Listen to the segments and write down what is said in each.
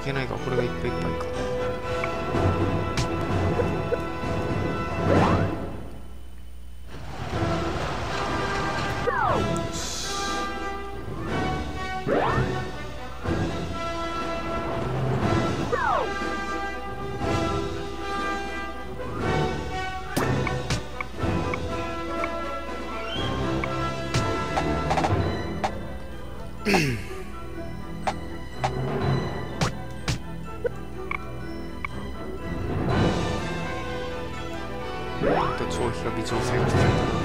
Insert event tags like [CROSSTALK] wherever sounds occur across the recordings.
いけないかこれがいっぱいいっぱいか。あ [LAUGHS] 調整が必要だな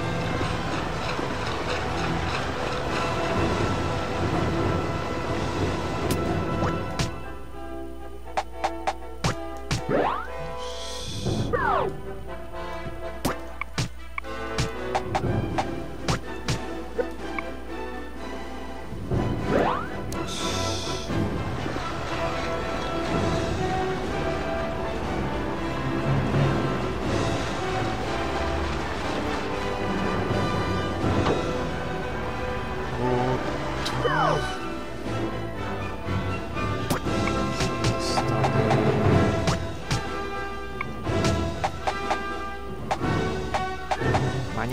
お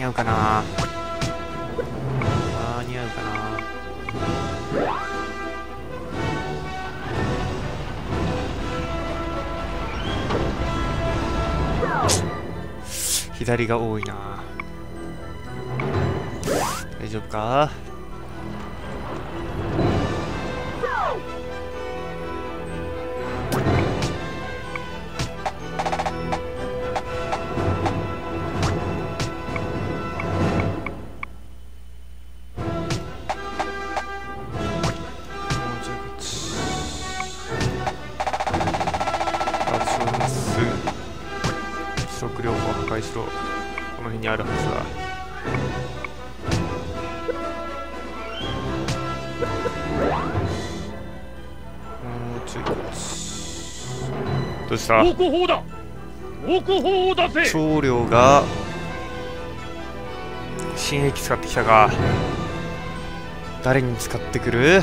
に合うかな。間に合うかな。左が多いな。大丈夫か？しろこの辺にあるはずだ。もうちょいどうした？長領が新兵器使ってきたか誰に使ってくる？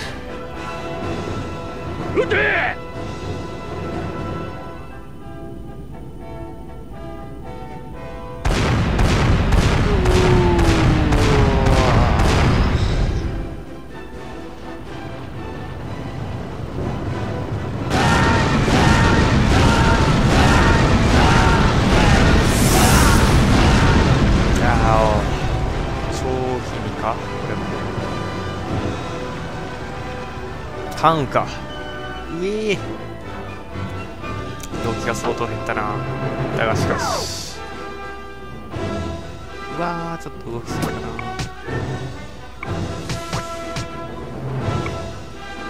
3か。うえ動機が相当減ったな。だがしかし。うわちょっと動きすぎたな。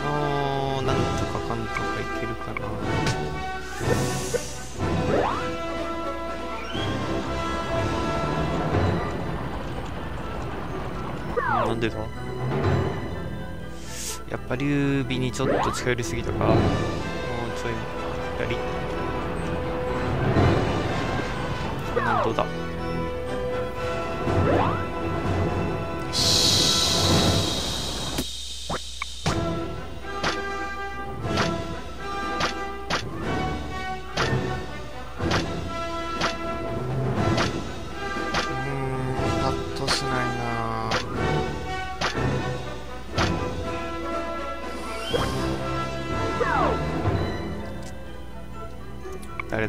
あーなんとかかんとかいけるかな。なんでだ？やっぱ劉備にちょっと近寄りすぎたかもうちょい左なんどうだ？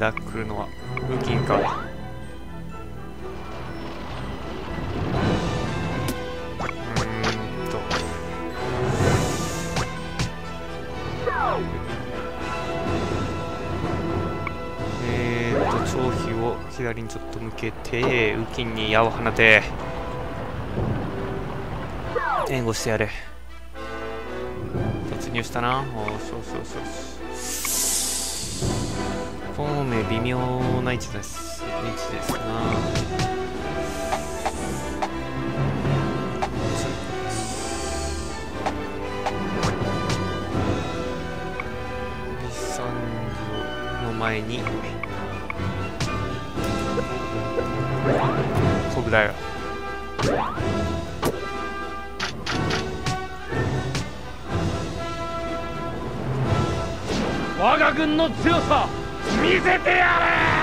だ来るのはウキンか。うんと。えっと長飛を左にちょっと向けてウキンに矢を放て。援護してやれ。突入したな。おーそうそうそうそう。孔明微妙な位置です。位置です。な二三条の前にコブだよ我が軍の強さ見せてやれ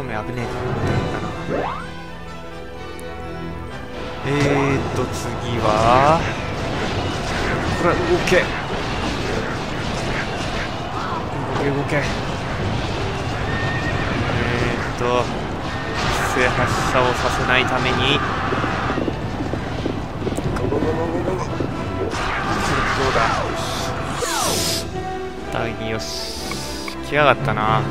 ごめん危ねえと思ったな。えーっと次は。これ動け。動け動け。えーっと一斉発射をさせないために。ゴゴゴゴゴゴゴどうだ第2よし。来やがったな。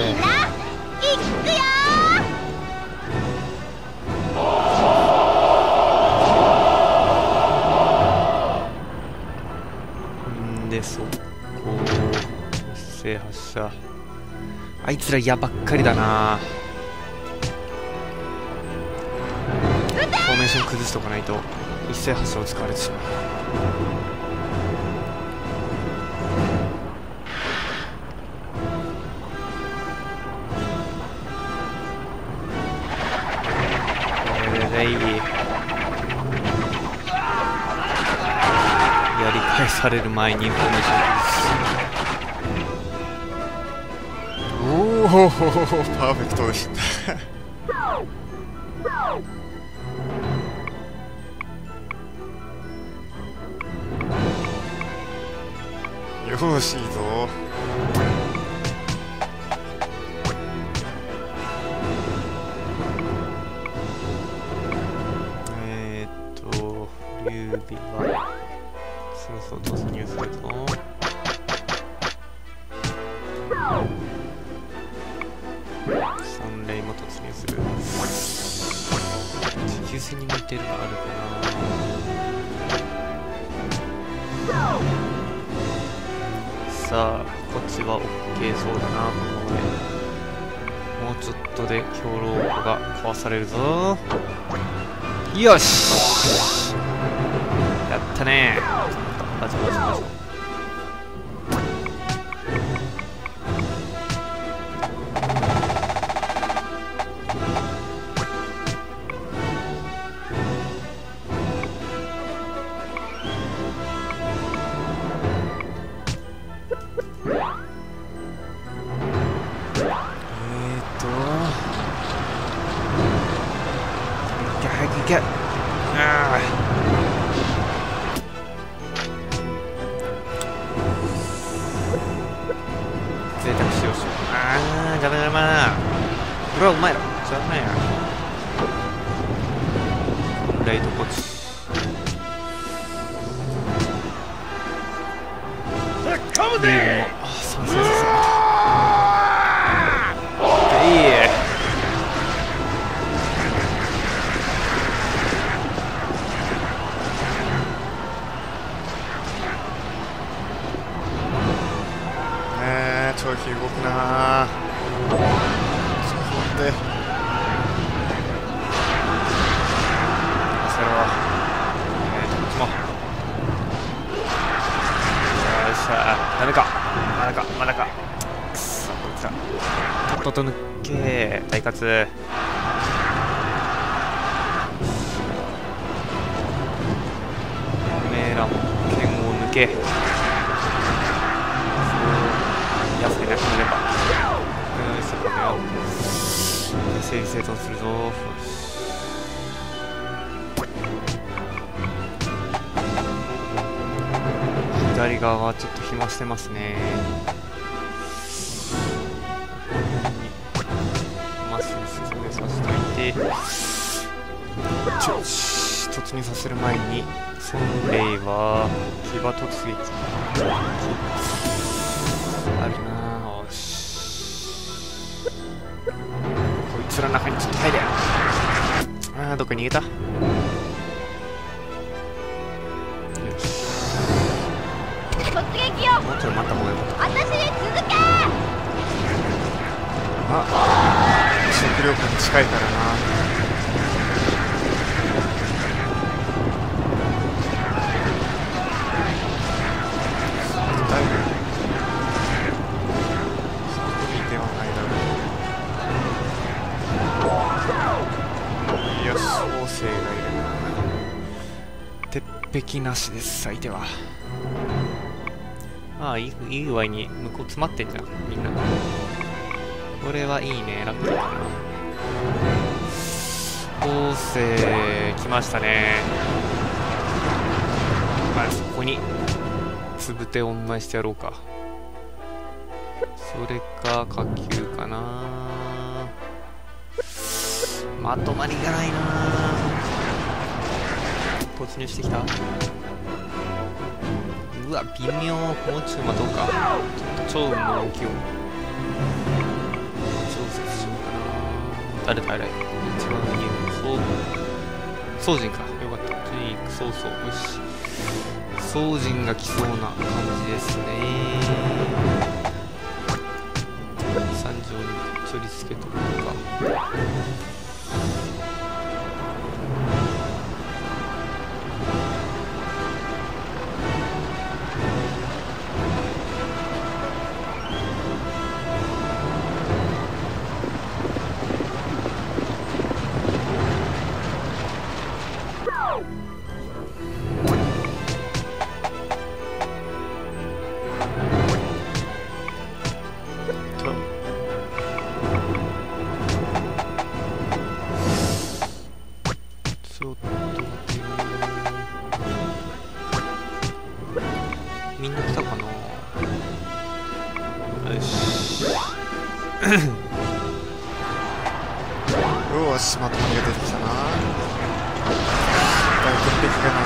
隠してくれ行くよ。んでそこ一斉発射。あいつら矢ばっかりだな。フォーメーション崩しとかないと一斉発射を使われてしまういいやり返される前にフォーメーションおおパーフェクトでしたよーしいいぞ霊も突入する。持久戦に向いてるのあるかな。さあこっちは OK そうだなこのままで。もうちょっとで兵糧庫が壊されるぞ。よし。やったね。バチ。けああ贅沢しよう。しようあこれはお前らじゃあねライトポチ。突よっしゃダメか。まだかまだか。くそこいつら。とっとと抜け大活。おめえらも剣を抜け。そうなくなれば。うんそこだよ整理整頓するぞ。左側はちょっと暇してますね。まっすぐ進めさせといて。ちょし突入させる前に孫霊は騎馬突撃。あるなよし。こいつら中にちょっと入れ。あーどっか逃げた。よ。もうちょっと待った方がよかった私に続けあ食料庫に近いからな。だいぶそこにではないだろうよし王政がいる。な鉄壁なしです相手は。ああいいいい具合に向こう詰まってんじゃんみんな。これはいいねラッキーだな。王政来ましたね。まあそこにつぶてお見舞いしてやろうか。それか火球かな。まとまりがないな。突入してきた。うわ微妙。もうちょい待とうか。ちょっと超運の動きを調節しようかな。誰だあれ一番上にい。るそう。宗人か。よかった。ジークそうそう。よし。宗人が来そうな感じですね。三条にちょりつけとくか。みんな来たかな？よし。よしまとまりが出てきたな。だいぶ鉄壁がな